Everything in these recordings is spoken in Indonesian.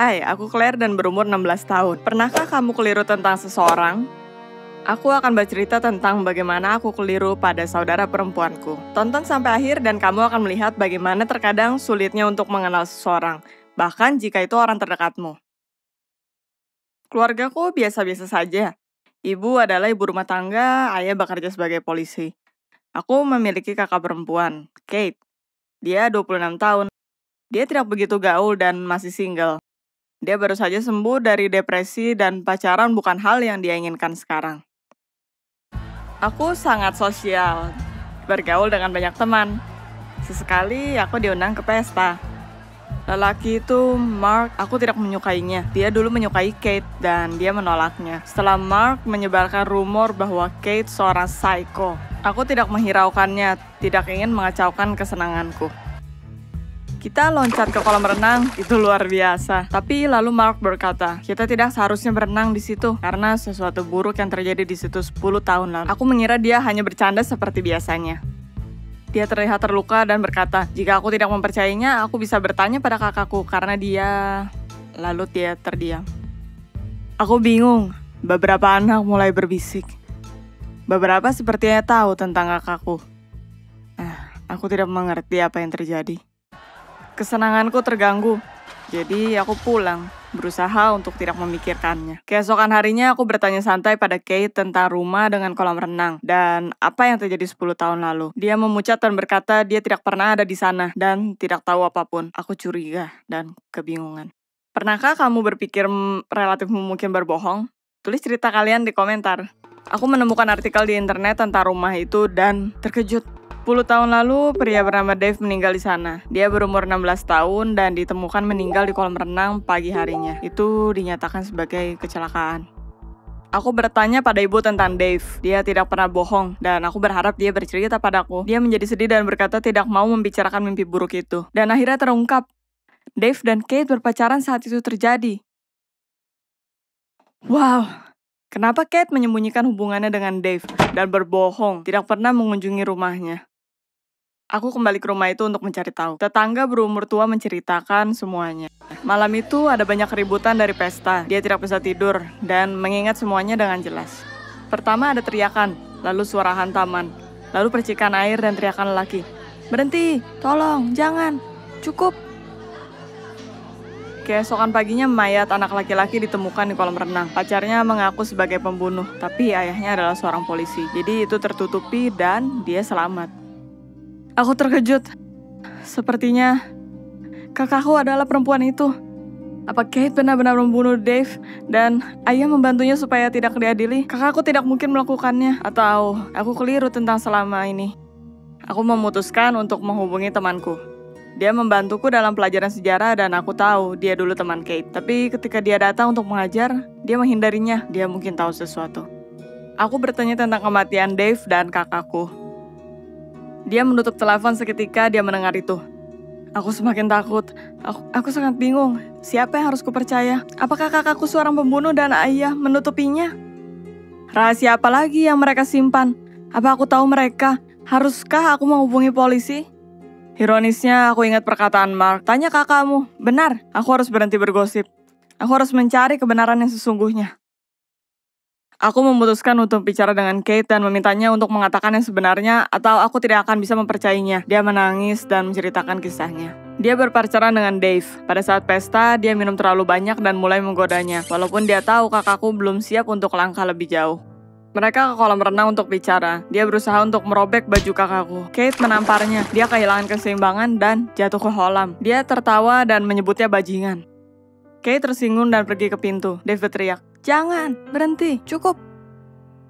Hai, aku Claire dan berumur 16 tahun. Pernahkah kamu keliru tentang seseorang? Aku akan bercerita tentang bagaimana aku keliru pada saudara perempuanku. Tonton sampai akhir dan kamu akan melihat bagaimana terkadang sulitnya untuk mengenal seseorang, bahkan jika itu orang terdekatmu. Keluargaku biasa-biasa saja. Ibu adalah ibu rumah tangga, ayah bekerja sebagai polisi. Aku memiliki kakak perempuan, Kate. Dia 26 tahun. Dia tidak begitu gaul dan masih single. Dia baru saja sembuh dari depresi dan pacaran bukan hal yang dia inginkan sekarang. Aku sangat sosial, bergaul dengan banyak teman. Sesekali aku diundang ke pesta. Lelaki itu, Mark, aku tidak menyukainya. Dia dulu menyukai Kate dan dia menolaknya. Setelah Mark menyebarkan rumor bahwa Kate seorang psycho, aku tidak menghiraukannya, tidak ingin mengacaukan kesenanganku. Kita loncat ke kolam renang, itu luar biasa. Tapi lalu Mark berkata, kita tidak seharusnya berenang di situ karena sesuatu buruk yang terjadi di situ 10 tahun lalu. Aku mengira dia hanya bercanda seperti biasanya. Dia terlihat terluka dan berkata, jika aku tidak mempercayainya, aku bisa bertanya pada kakakku karena dia... Lalu dia terdiam. Aku bingung. Beberapa anak mulai berbisik. Beberapa sepertinya tahu tentang kakakku. Eh, aku tidak mengerti apa yang terjadi. Kesenanganku terganggu, jadi aku pulang, berusaha untuk tidak memikirkannya. Keesokan harinya aku bertanya santai pada Kate tentang rumah dengan kolam renang dan apa yang terjadi 10 tahun lalu. Dia memucat dan berkata dia tidak pernah ada di sana dan tidak tahu apa pun. Aku curiga dan kebingungan. Pernahkah kamu berpikir relatif mungkin berbohong? Tulis cerita kalian di komentar. Aku menemukan artikel di internet tentang rumah itu dan terkejut 10 tahun lalu, pria bernama Dave meninggal di sana. Dia berumur 16 tahun dan ditemukan meninggal di kolam renang pagi harinya. Itu dinyatakan sebagai kecelakaan. Aku bertanya pada ibu tentang Dave. Dia tidak pernah bohong, dan aku berharap dia bercerita padaku. Dia menjadi sedih dan berkata tidak mau membicarakan mimpi buruk itu. Dan akhirnya terungkap, Dave dan Kate berpacaran saat itu terjadi. Wow, kenapa Kate menyembunyikan hubungannya dengan Dave dan berbohong, tidak pernah mengunjungi rumahnya? Aku kembali ke rumah itu untuk mencari tahu. Tetangga berumur tua menceritakan semuanya. Malam itu ada banyak keributan dari pesta. Dia tidak bisa tidur dan mengingat semuanya dengan jelas. Pertama ada teriakan, lalu suara hantaman, lalu percikan air dan teriakan lelaki. Berhenti, tolong, jangan, cukup. Keesokan paginya mayat anak laki-laki ditemukan di kolam renang. Pacarnya mengaku sebagai pembunuh, tapi ayahnya adalah seorang polisi. Jadi itu tertutupi dan dia selamat. Aku terkejut. Sepertinya kakakku adalah perempuan itu. Apa Kate benar-benar membunuh Dave dan ayah membantunya supaya tidak diadili? Kakakku tidak mungkin melakukannya atau aku keliru tentang selama ini. Aku memutuskan untuk menghubungi temanku. Dia membantuku dalam pelajaran sejarah dan aku tahu dia dulu teman Kate. Tapi ketika dia datang untuk mengajar, dia menghindarinya. Dia mungkin tahu sesuatu. Aku bertanya tentang kematian Dave dan kakakku. Dia menutup telepon seketika dia mendengar itu. Aku semakin takut. Aku, aku sangat bingung. Siapa yang harus kupercaya? Apakah kakakku seorang pembunuh dan ayah menutupinya? Rahasia apa lagi yang mereka simpan? Apa aku tahu mereka? Haruskah aku menghubungi polisi? Ironisnya, aku ingat perkataan Mark. Tanya kakakmu. Benar, aku harus berhenti bergosip. Aku harus mencari kebenaran yang sesungguhnya. Aku memutuskan untuk bicara dengan Kate dan memintanya untuk mengatakan yang sebenarnya atau aku tidak akan bisa mempercayainya. Dia menangis dan menceritakan kisahnya. Dia berpacaran dengan Dave. Pada saat pesta, dia minum terlalu banyak dan mulai menggodanya. Walaupun dia tahu kakakku belum siap untuk langkah lebih jauh. Mereka ke kolam renang untuk bicara. Dia berusaha untuk merobek baju kakakku. Kate menamparnya. Dia kehilangan keseimbangan dan jatuh ke kolam. Dia tertawa dan menyebutnya bajingan. Kate tersinggung dan pergi ke pintu. David teriak, Jangan, berhenti, cukup.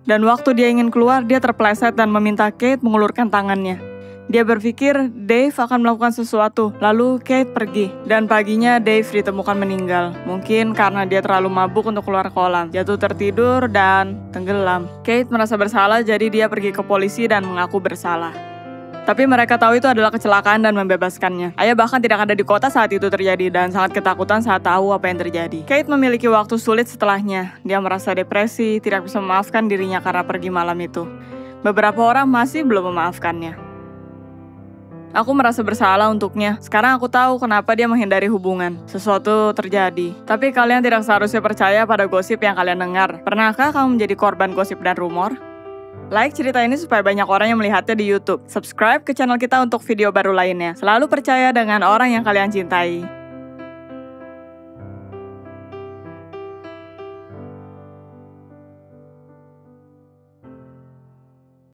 Dan waktu dia ingin keluar, dia terpleset dan meminta Kate mengulurkan tangannya. Dia berpikir Dave akan melakukan sesuatu, lalu Kate pergi. Dan paginya Dave ditemukan meninggal. Mungkin karena dia terlalu mabuk untuk keluar kolam, jatuh tertidur, dan tenggelam. Kate merasa bersalah jadi dia pergi ke polisi dan mengaku bersalah. Tapi mereka tahu itu adalah kecelakaan dan membebaskannya. Ayah bahkan tidak ada di kota saat itu terjadi dan sangat ketakutan saat tahu apa yang terjadi. Kate memiliki waktu sulit setelahnya. Dia merasa depresi, tidak bisa memaafkan dirinya karena pergi malam itu. Beberapa orang masih belum memaafkannya. Aku merasa bersalah untuknya. Sekarang aku tahu kenapa dia menghindari hubungan. Sesuatu terjadi. Tapi kalian tidak seharusnya percaya pada gosip yang kalian dengar. Pernahkah kamu menjadi korban gosip dan rumor? Like cerita ini supaya banyak orang yang melihatnya di YouTube. Subscribe ke channel kita untuk video baru lainnya. Selalu percaya dengan orang yang kalian cintai.